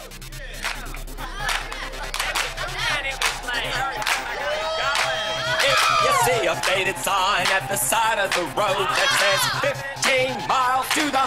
You see a faded sign at the side of the road that says 15 miles to the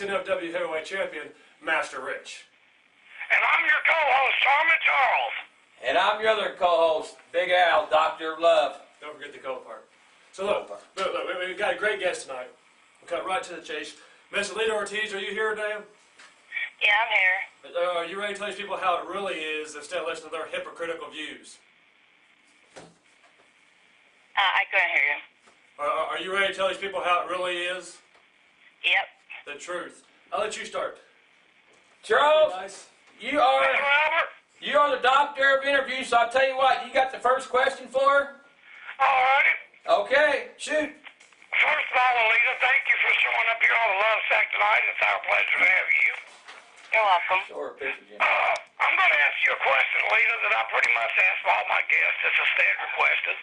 your NFW heavyweight champion, Master Rich. And I'm your co-host, Tommy Charles. And I'm your other co-host, Big Al, Doctor Love. Don't forget the co part. So, look, look, look we, we've got a great guest tonight. We'll cut right to the chase. Mr. Lita Ortiz, are you here today? Yeah, I'm here. Uh, are you ready to tell these people how it really is instead of listening to their hypocritical views? Uh, I couldn't hear you. Are, are are you ready to tell these people how it really is? Yep. The truth. I'll let you start. Charles, Nice. you are Mr. Albert? you are the doctor of interviews. So I'll tell you what. You got the first question for her? Alrighty. Okay, shoot. First of all, Aleida, thank you for showing up here on the Love Shack tonight. It's our pleasure to have you. You're welcome. Sure. Uh, I'm going to ask you a question, Aleida, that I pretty much ask all my guests. It's a standard question.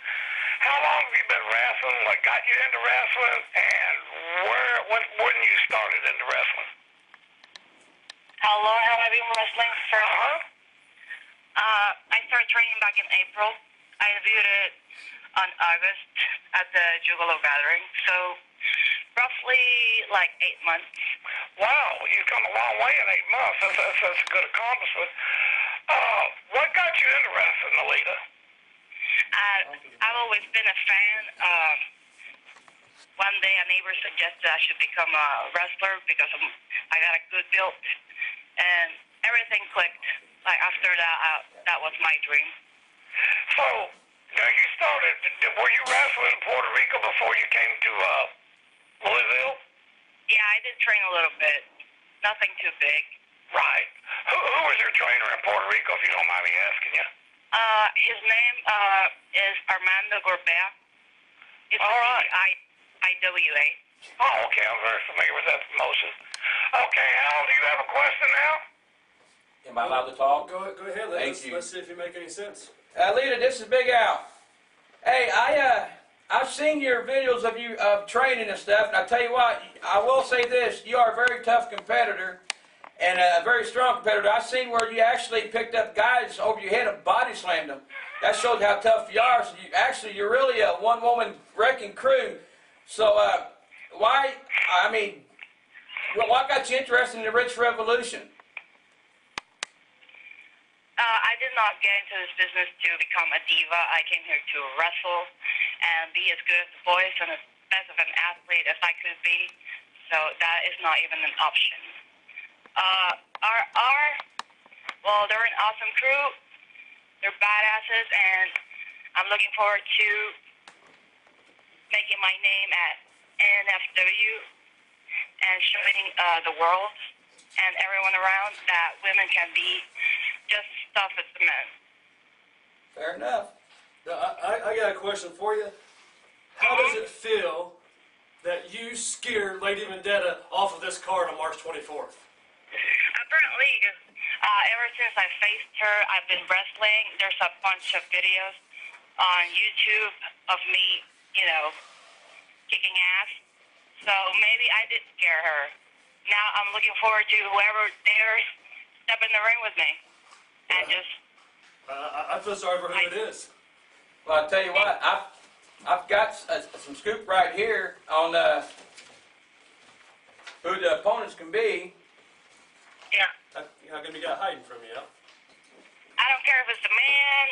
How long have you been wrestling? What got you into wrestling? And where, when, when you started into wrestling? How long have I been wrestling? For, Uh-huh. uh, I started training back in April. I debuted on August at the Juggalo Gathering. So, roughly like eight months. Wow, you've come a long way in eight months. That's, that's, that's a good accomplishment. Uh, what got you into wrestling, Aleida? I, I've always been a fan. Um, one day a neighbor suggested I should become a wrestler because I'm, I got a good build. And everything clicked. Like after that, uh, that was my dream. So, now you started, were you wrestling in Puerto Rico before you came to uh, Louisville? Yeah, I did train a little bit. Nothing too big. Right. Who, who was your trainer in Puerto Rico, if you don't mind me asking you? Uh, his name uh, is Armando Gorbea. It's All right. I IWA. Oh, okay, I'm very familiar with that promotion. Okay, Al, do you have a question now? Am I allowed to talk? Go, go ahead. Thank Let's, you. let's see if you make any sense. Uh, Lita, this is Big Al. Hey, I uh, I've seen your videos of you of training and stuff, and I tell you what, I will say this: you are a very tough competitor and a very strong competitor. I've seen where you actually picked up guys over your head and body slammed them. That shows how tough you are. So you, actually, you're really a one-woman wrecking crew. So uh, why? I mean, what got you interested in the Rich Revolution? Uh, I did not get into this business to become a diva. I came here to wrestle and be as good as the boys and as best of an athlete as I could be. So that is not even an option. Uh, our, our, well, they're an awesome crew. They're badasses, and I'm looking forward to making my name at NFW and showing uh, the world and everyone around that women can be just as tough as the men. Fair enough. Now, I, I, got a question for you. How does it feel that you scared Lady Vendetta off of this card on March 24th? Uh, ever since I faced her, I've been wrestling. There's a bunch of videos on YouTube of me, you know, kicking ass. So maybe I did scare her. Now I'm looking forward to whoever dares step in the ring with me and just Uh, I- I feel sorry for who it is. Well, I'll tell you what, I've, I've got s- uh, some scoop right here on uh, who the opponents can be. Yeah. How, how come you got hiding from you? Huh? I don't care if it's a man,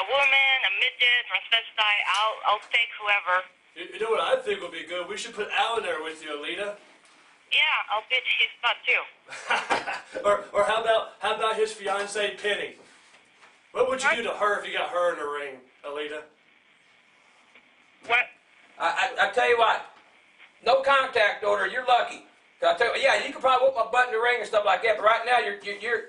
a woman, a midget, or a transvestite. I'll I'll take whoever. You, you know what I think would be good? We should put Alan there with you, Aleida. Yeah, I'll bitch his butt too. or, or how about how about his fiancee Penny? What would you do to her if you got her in the ring, Aleida? What? I, I, I tell you what, no contact order. You're lucky. I tell you, yeah, you can probably whoop my butt in the ring and stuff like that, but right now you're you're you're,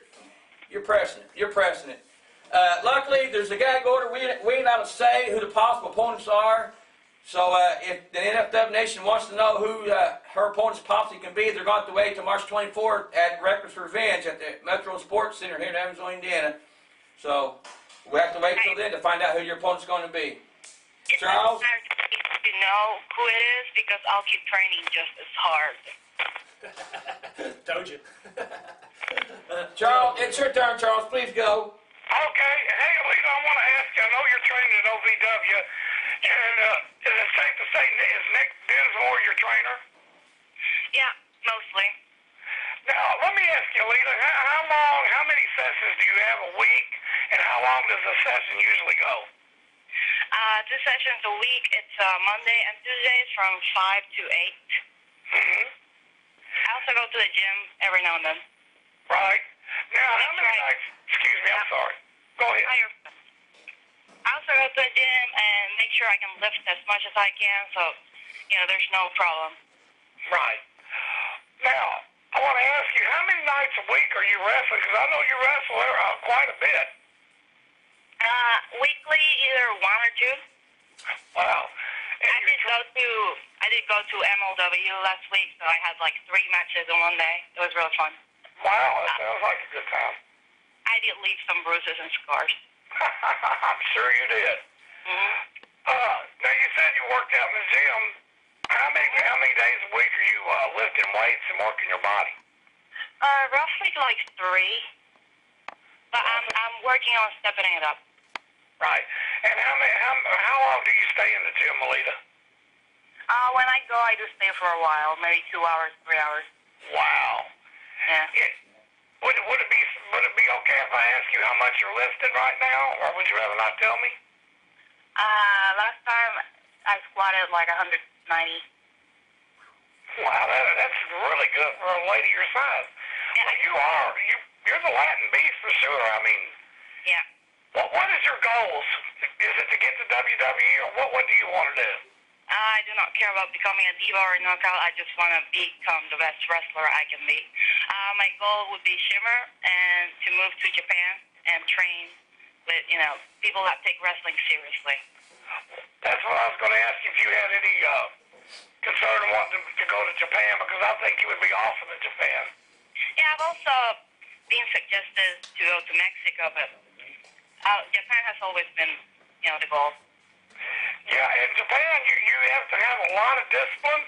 you're pressing it. You're pressing it. Uh, luckily, there's a gag order. We we ain't allowed to say who the possible opponents are. So uh, if the NFW Nation wants to know who uh, her opponents possibly can be, they're going to have to wait till March 24th at Reckless Revenge at the Metro Sports Center here in Evansville, Indiana. So we have to wait till then to find out who your opponent's going to be. Charles? Doesn't to know who it is because I'll keep training just as hard. Told you. Charles, it's your turn, Charles. Please go. Okay, hey Aleida, I want to ask you. I know you're training at OVW, and uh, is it safe to say is Nick Dinsmore your trainer? Yeah, mostly. Now, let me ask you, Aleida, how, how long, how many sessions do you have a week, and how long does a session usually go? Uh, two sessions a week. It's uh, Monday and Tuesdays from five to eight. hmm I also go to the gym every now and then. Right. Now, how many right. nights? Excuse me, I'm sorry. Go ahead. I also go to the gym and make sure I can lift as much as I can, so you know there's no problem. Right. Now, I want to ask you, how many nights a week are you wrestling? Because I know you wrestle uh, quite a bit. Uh, weekly, either one or two. Wow. And I did go to I did go to MLW last week, so I had like three matches in one day. It was real fun. wow, that sounds like a good time. I did leave some bruises and scars. I'm sure you did. hmm Uh, now you said you worked out in the gym. How many how many days a week are you uh, lifting weights and working your body? Uh, roughly like three, but I'm I'm working on stepping it up. Right. And how many how how long do you stay in the gym, Melita? Uh, when I go, I do stay for a while, maybe two hours, three hours. Wow. Yeah. It, would would it be would it be okay if I ask you how much you're lifting right now, or would you rather not tell me? Uh, last time I squatted like 190. Wow, that, that's really good for a lady your size. Well, you are you you're the Latin beast for sure. I mean, Yeah. What what is your goals? Is it to get to WWE, or what what do you want to do? I do not care about becoming a diva or a knockout. I just want to become the best wrestler I can be. Uh, my goal would be Shimmer and to move to Japan and train with, you know, people that take wrestling seriously. That's what I was going to ask if you had any uh, concern wanting to, to go to Japan because I think you would be awesome in Japan. Yeah, I've also been suggested to go to Mexico, but uh, Japan has always been, you know, the goal. Yeah, in Japan you you have to have a lot of discipline,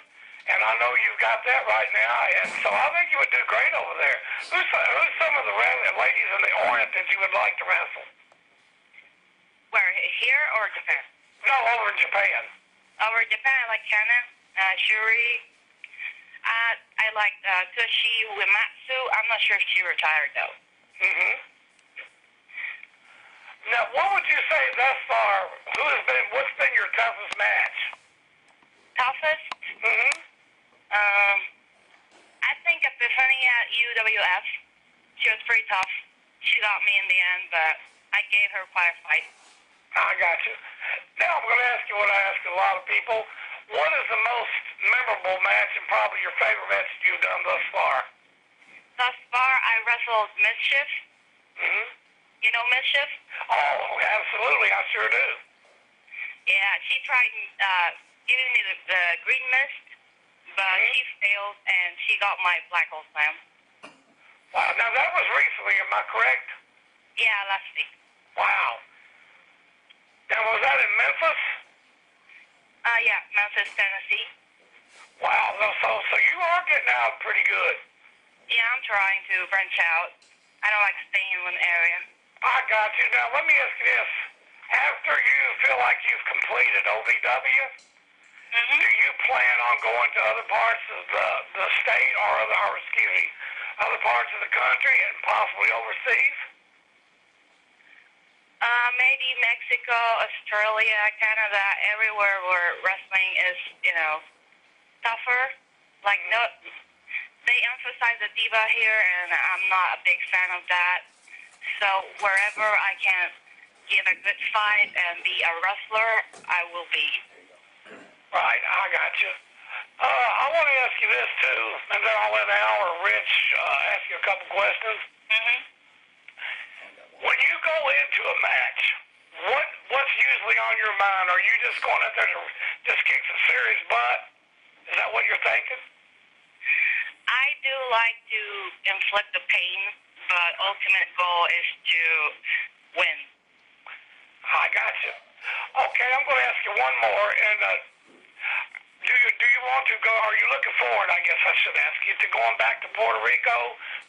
and I know you've got that right now, and so I think you would do great over there. Who's some- who's some of the ladies in the Orient that you would like to wrestle? Where, here or Japan? No, over in Japan. Over Japan, I like Kana, uh, Shuri. Uh, I like uh, Toshie Uematsu. I'm not sure if she retired though. hmm Now, what would you say thus far? Who has been? What's been your toughest match? Toughest? hmm Um, I think Epiphany at UWF. She was pretty tough. She got me in the end, but I gave her quite a fight. I got you. Now I'm going to ask you what I ask a lot of people. What is the most memorable match and probably your favorite match that you've done thus far? Thus far, I wrestled Mischief. hmm You know Mischief? Oh, absolutely. I sure do. Yeah, she tried uh, giving me the, the green mist, but she failed, and she got my black hole slam. Wow. Now that was recently am I correct? Yeah, last week. Wow. And was that in Memphis? Uh, yeah, Memphis, Tennessee. Wow. So, so you are getting out pretty good. Yeah, I'm trying to branch out. I don't like staying in one area. I got you. Now, let me ask you this. After you feel like you've completed OVW, Mm-hmm. do you plan on going to other parts of the, the state or other, or excuse me, other parts of the country and possibly overseas? Uh, maybe Mexico, Australia, Canada, everywhere where wrestling is, you know, tougher. Like, no, they emphasize the diva here, and I'm not a big fan of that. So wherever I can give a good fight and be a wrestler, I will be. Right, I got you. Uh, I want to ask you this too, and then I'll let Al or Rich uh, ask you a couple questions. hmm When you go into a match, what what's usually on your mind? Are you just going out there to just kick some serious butt? Is that what you're thinking? I do like to inflict the pain, but ultimate goal is to win. I got you. Okay, I'm going to ask you one more. And uh, do you do you want to go? Are you looking forward? I guess I should ask you to going back to Puerto Rico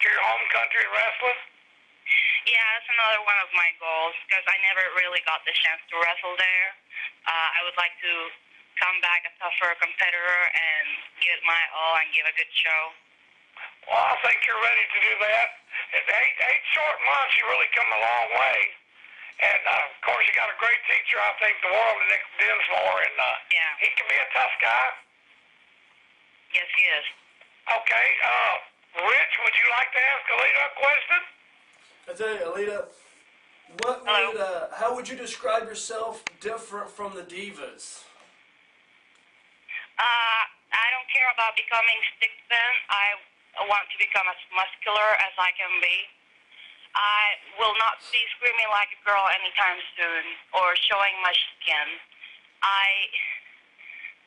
to your home country and wrestling. Yeah, that's another one of my goals because I never really got the chance to wrestle there. Uh, I would like to come back a tougher competitor and give it my all and give a good show. Well, I think you're ready to do that. In eight eight short months, you really come a long way. And uh, of course, you got a great teacher. I think the world of Nick Dinsmore, and uh, Yeah. he can be a tough guy. Yes, he is. Okay, uh, Rich, would you like to ask Aleida a question? I tell you, Aleida, what Hello? would, uh, how would you describe yourself different from the divas? Uh, I don't care about becoming stick thin. I want to become as muscular as I can be. I will not be screaming like a girl anytime soon or showing my skin. I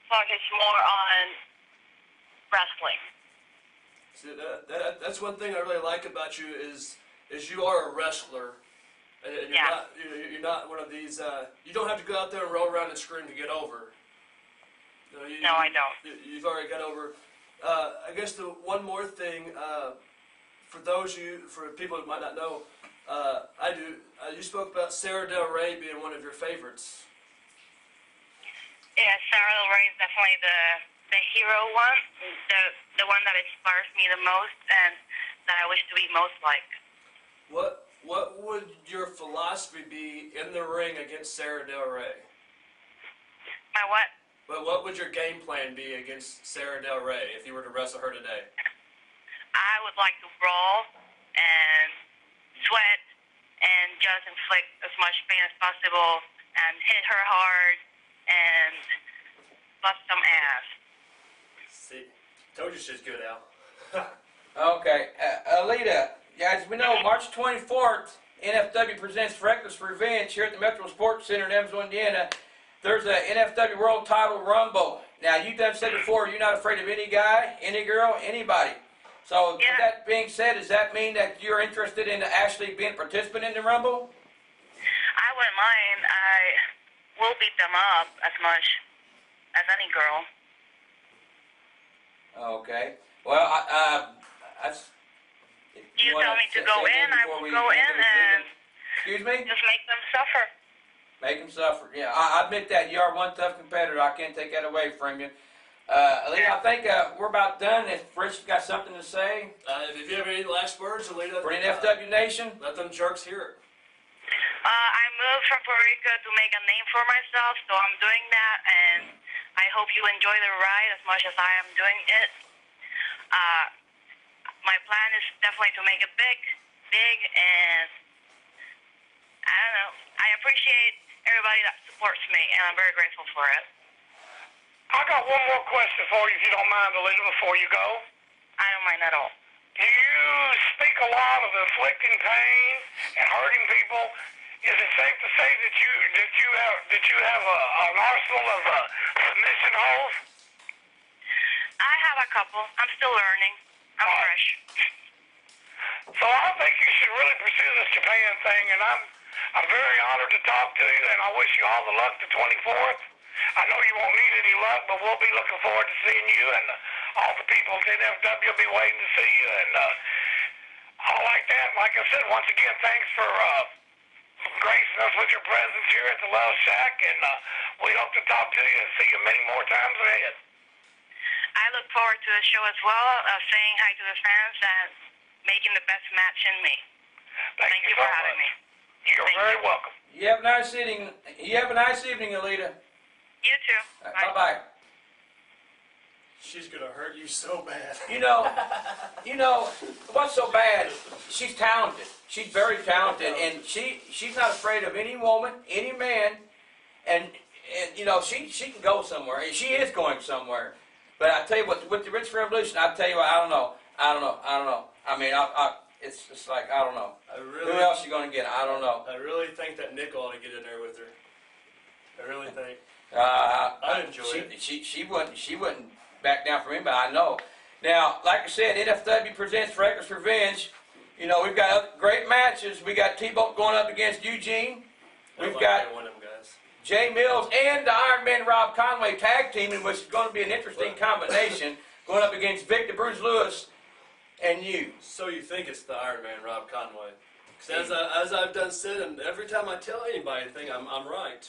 focus more on wrestling. See, that, that, that's one thing I really like about you is is you are a wrestler, and and you're Yeah. not you're, you're not one of these. Uh, you don't have to go out there and roll around and scream to get over. You know, you, No, I don't. You, you've already got over. Uh, I guess the one more thing uh, for those you for people who might not know, uh, I do. Uh, you spoke about Sara Del Rey being one of your favorites. Yeah, Sara Del Rey is definitely the the hero one, the the one that inspires me the most, and that I wish to be most like. What what would your philosophy be in the ring against Sara Del Rey? My what? But what would your game plan be against Sara Del Rey if you were to wrestle her today? I would like to brawl and sweat and just inflict as much pain as possible and hit her hard and bust some ass. See, told you she's good, Al. Okay, uh, Aleida, guys, we know March 24th, NFW presents Reckless Revenge here at the Metro Sports Center in Evansville, Indiana. There's a NFW World Title Rumble. Now, you've done said before, you're not afraid of any guy, any girl, anybody. So, with that being said, does that mean that you're interested in actually being a participant in the Rumble? I wouldn't mind. I will beat them up as much as any girl. Okay. Well, I, uh, that's. if You wanna tell me to go in, I will go in and Excuse me? just make them suffer. Make him suffer. Yeah, I, I admit that you are one tough competitor. I can't take that away from you. Uh, Aleida, I think uh, we're about done. If Rich got something to say Uh, if you have any last words, Aleida, for the uh, NFW Nation, let them jerks hear it. Uh, I moved from Puerto Rico to make a name for myself, so I'm doing that, and I hope you enjoy the ride as much as I am doing it. Uh, my plan is definitely to make it big, big, and I don't know. I appreciate everybody that supports me, and I'm very grateful for it. I got one more question for you, if you don't mind, Aleida, before you go. I don't mind at all. Do you speak a lot of inflicting pain and hurting people. Is it safe to say that you that you have that you have a, an arsenal of uh, submission holds? I have a couple. I'm still learning. I'm Alright. fresh. So I think you should really pursue this Japan thing, and I'm I'm very honored to talk to you, and I wish you all the luck the 24th. I know you won't need any luck, but we'll be looking forward to seeing you, and uh, all the people at NFW will be waiting to see you, and uh, all like that. Like I said, once again, thanks for uh, gracing us with your presence here at the Love Shack, and uh, we hope to talk to you and see you many more times ahead. I look forward to the show as well, uh, saying hi to the fans and making the best match in me. Thank, Thank you so for having much. me. You're Thank very you. welcome. You have a nice evening. You have a nice evening, Aleida. You too. Bye bye. She's gonna hurt you so bad. You know, you know what's so bad? She's talented. She's very talented, and she she's not afraid of any woman, any man, and and you know she she can go somewhere, and she is going somewhere. But I tell you what, with the Rich Revolution, I tell you what, I don't know, I don't know, I don't know. I mean, I, I it's just like I don't know. I Who really, else you gonna get? I don't know. I really think that Nick ought to get in there with her. I really think. Uh, I'd enjoy she, it. She she wouldn't she wouldn't back down from anybody. I know. Now, like I said, NFW presents Reckless Revenge. You know, we've got great matches. We got T-Bone going up against Eugene. We've like got one of them guys. Jay Mills and the Iron Man Rob Conway tag teaming, which is going to be an interesting combination, going up against Victor Bruce Lewis and you. So you think it's the Iron Man, Rob Conway? 'Cause as, I, as I've done said, and every time I tell anybody anything, I'm, I'm right.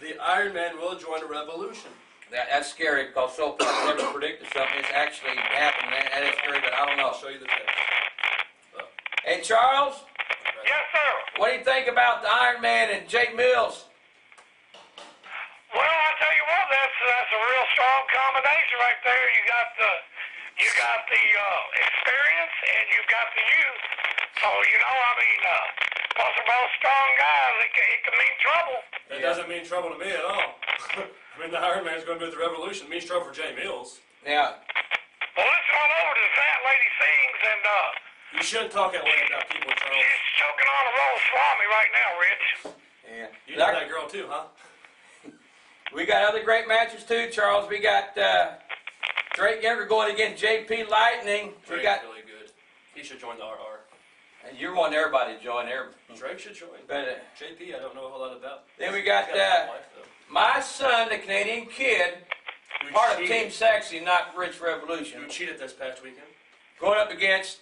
The Iron Man will join a revolution. That, that's scary because so far I never predicted something. It's actually happened. That, that is scary, but I don't know. I'll show you the text. Hey, Charles, Yes, sir. what do you think about the Iron Man and Jake Mills? Well, I tell you what, that's that's a real strong combination right there. You got the you got the uh, experience and you've got the youth. So you know, I mean, uh, plus they're both strong guys. It can, it can mean trouble. That Yeah. doesn't mean trouble to me at all. I mean, the Iron Man's going to be with the revolution. It means trouble for Jay Mills. Yeah. Well, let's run over to the fat lady sings, and uh, You shouldn't talk that way about people, Charles. she's choking on a roll salami right now, Rich. yeah. You know Like- that girl too, huh? we got other great matches too, Charles. We got uh, Drake Younger going against JP Lightning. Drake's got really good. He should join the RR. and you're wanting everybody to join there. Drake should join. But uh, JP, I don't know a whole lot about. then we got got uh, though. my son, the Canadian kid, Who part of Team Sexy, not Rich Revolution. Who cheated this past weekend? going up against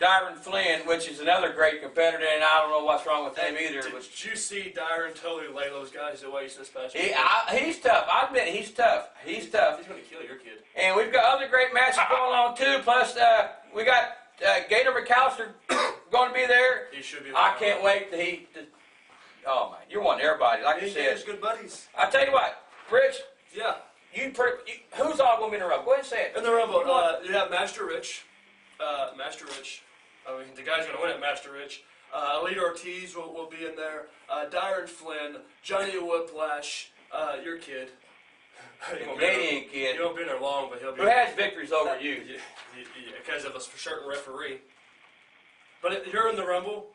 Dyron Flynn, which is another great competitor, and I don't know what's wrong with him either. Did But you see Dyron totally lay those guys waste this past he. I, he's tough. I admit he's tough. He's tough. He's going to kill your kid. And we've got other great matches going on too. Plus, uh, we got uh, Gator McAllister going to be there. He should be. I can't wait to he. To, oh man, you're wanting everybody. Like I said, good buddies. I tell you what, Rich, Yeah. you, pre- you who's all going to be in the row? Go ahead and say it. In the Rumble, uh, you have Master Rich. Uh, Master Rich. I mean, the guy's going to win it, Master Rich. Uh, Aleida Ortiz will, will be in there. Uh, Dyron Flynn, Johnny Whiplash, uh, your kid. He won't be in there- Canadian kid He won't be in there long, but he'll be who has victories over you. Because of a certain referee. But if you're in the Rumble.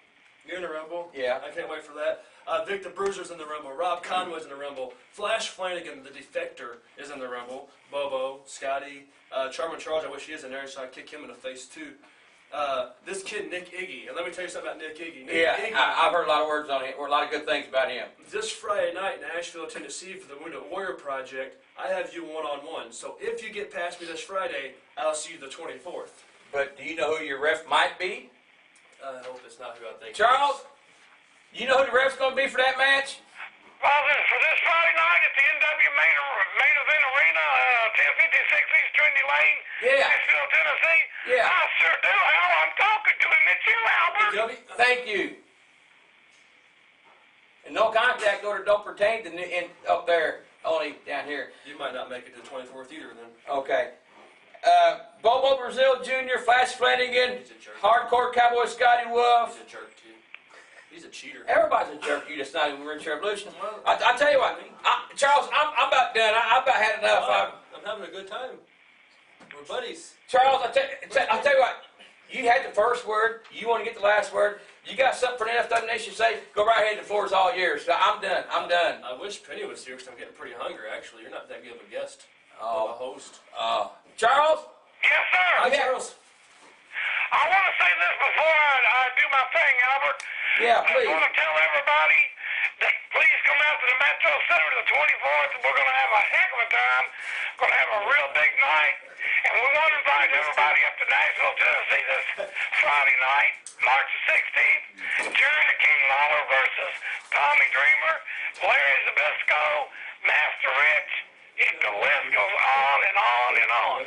You're in the Rumble. Yeah. I can't wait for that. Uh, Vic the Bruiser's in the Rumble. Rob Conway's in the Rumble. Flash Flanagan, the Defector, is in the Rumble. Bobo, Scotty, uh, Charmin Charles. I wish he is in there so I can kick him in the face too. Uh, this kid Nick Iggy, and let me tell you something about Nick Iggy. Nick Yeah, Iggy, I, I've heard a lot of words on him, or a lot of good things about him. this Friday night in Nashville, Tennessee, for the Wounded Warrior Project, I have you one on one. So if you get past me this Friday, I'll see you the 24th. But do you know who your ref might be? I hope it's not who I think. Charles, you know who the ref's going to be for that match? Well, then, for this Friday night at the NW main, main event arena, uh, 1056 East Trinity Lane, Yeah. Nashville, Tennessee. Yeah. I sure do, Al. I'm talking to him. It's you, Albert. Joby, Thank you. And no contact order don't pertain to in, up there, only down here. You might not make it to the 24th either then. Okay. Uh, Bobo Brazil Jr., Flash Flanagan, He's a jerk. Hardcore Cowboy Scotty Wolf. He's a jerk too. He's a cheater. Everybody's a jerk. You just not even Rich Revolution. Well, I, I tell you what, I, Charles, I'm, I'm about done. I, I've about had enough. Oh, I'm having a good time. We're buddies. Charles, I tell, I tell you what, you had the first word. You want to get the last word. You got something for the NFW Nation to say? Go right ahead. The floor is all yours. So I'm done. I'm done. I wish Penny was here because I'm getting pretty hungry. Actually, you're not that good of a guest. Oh. Of host. Uh, Charles, Yes, sir. Hi, Charles. I want to say this before I, I do my thing, Albert. Yeah, please. I want to tell everybody that please come out to the Metro Center the 24th. We're going to have a heck of a time. Going to have a real big night. And we want to invite everybody up to Nashville, Tennessee this Friday night, March 16th. Jerry the King Lawler versus Tommy Dreamer, Larry Zbyszko, Master Rich. It, the list goes on and on and on.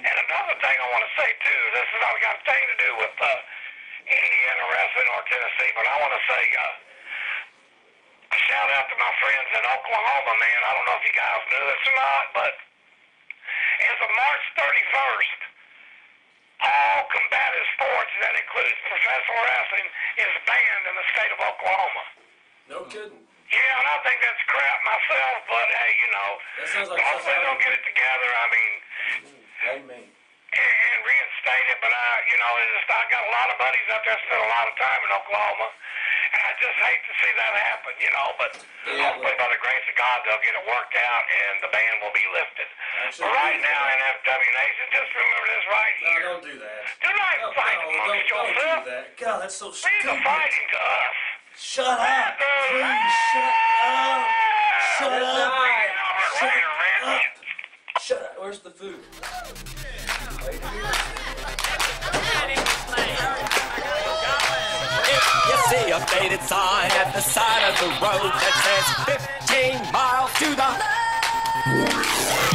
And another thing I want to say too, this has not got a thing to do with uh, Indiana wrestling or Tennessee, but I want to say uh, a shout out to my friends in Oklahoma, man. I don't know if you guys knew this or not, but as of March 31st, all combative sports, that includes professional wrestling, is banned in the state of Oklahoma. No kidding. Yeah, and I think that's crap myself, but hey, you know, like hopefully they'll get it together. I mean, mm-hmm. Amen. and, and reinstate it, but I, you know, it's just, I got a lot of buddies out there spend a lot of time in Oklahoma, and I just hate to see that happen, you know, but Yeah, hopefully by the grace of God they'll get it worked out and the ban will be lifted. But right now. NFW Nation, just remember this right No, here. don't do that. Do not No, fight no, amongst don't, don't do that. God, that's so Leave the fighting to us. Shut up. Please, shut up. Shut up. night. Albert Later, Rich. Shut up. Where's the food? If you see a faded sign at the side of the road that says 15 miles to the